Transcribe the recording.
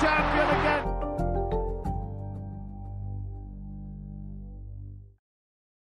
champion